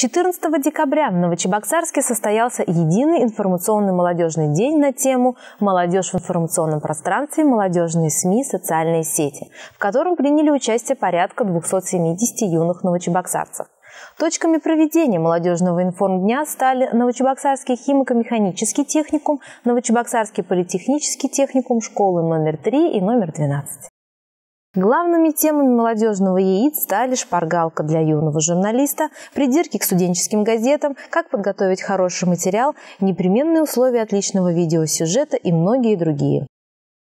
14 декабря в Новочебоксарске состоялся единый информационный молодежный день на тему «Молодежь в информационном пространстве, молодежные СМИ, социальные сети», в котором приняли участие порядка 270 юных новочебоксарцев. Точками проведения молодежного информдня стали Новочебоксарский химико-механический техникум, Новочебоксарский политехнический техникум, школы номер 3 и номер 12. Главными темами молодежного яиц стали шпаргалка для юного журналиста, придирки к студенческим газетам, как подготовить хороший материал, непременные условия отличного видеосюжета и многие другие.